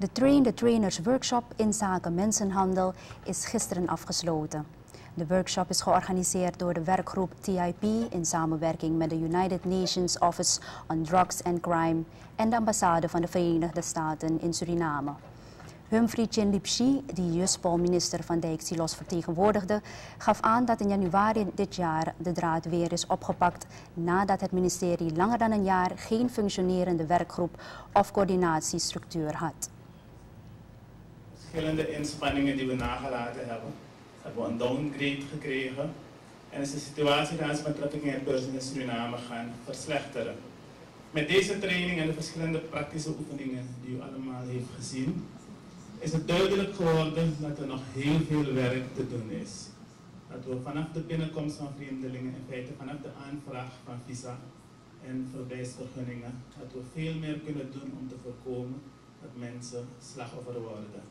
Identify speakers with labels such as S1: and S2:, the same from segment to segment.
S1: De Train the Trainers Workshop in zaken mensenhandel is gisteren afgesloten. De workshop is georganiseerd door de werkgroep TIP in samenwerking met de United Nations Office on Drugs and Crime en de ambassade van de Verenigde Staten in Suriname. Humphrey Chinlipshi, die Juspol-minister van Silos vertegenwoordigde, gaf aan dat in januari dit jaar de draad weer is opgepakt nadat het ministerie langer dan een jaar geen functionerende werkgroep of coördinatiestructuur had.
S2: Verschillende inspanningen die we nagelaten hebben, hebben we een downgrade gekregen en is de situatie trafficking en in Suriname gaan verslechteren. Met deze training en de verschillende praktische oefeningen die u allemaal heeft gezien, is het duidelijk geworden dat er nog heel veel werk te doen is. Dat we vanaf de binnenkomst van vreemdelingen, in feite vanaf de aanvraag van visa en verblijfsvergunningen, dat we veel meer kunnen doen om te voorkomen dat mensen slachtoffer worden.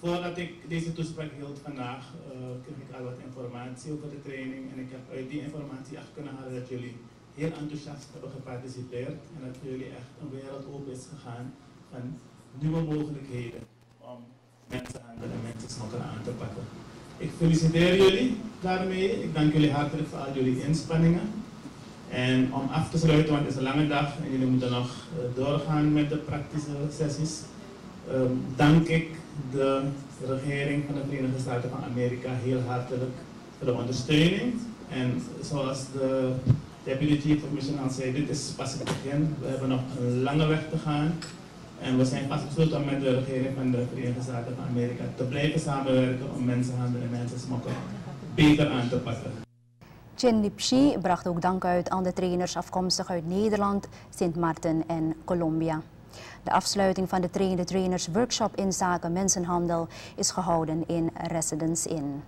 S2: Voordat ik deze toespraak hield vandaag, uh, kreeg ik al wat informatie over de training en ik heb uit die informatie echt kunnen halen dat jullie heel enthousiast hebben geparticipeerd en dat jullie echt een wereld open is gegaan van nieuwe mogelijkheden om mensenhandel en mensensmokkel aan te pakken. Ik feliciteer jullie daarmee. Ik dank jullie hartelijk voor al jullie inspanningen. En om af te sluiten, want het is een lange dag en jullie moeten nog uh, doorgaan met de praktische sessies, dank ik de regering van de Verenigde Staten van Amerika heel hartelijk voor de ondersteuning. En zoals de Deputy Chief of Mission al zei, dit is pas het begin. We hebben nog een lange weg te gaan. En we zijn vastbesloten om met de regering van de Verenigde Staten van Amerika te blijven samenwerken om mensenhandel en mensensmokkel beter aan te pakken.
S1: Chen Lipshi bracht ook dank uit aan de trainers afkomstig uit Nederland, Sint Maarten en Colombia. De afsluiting van de Train the Trainers workshop in zaken mensenhandel is gehouden in Residence Inn.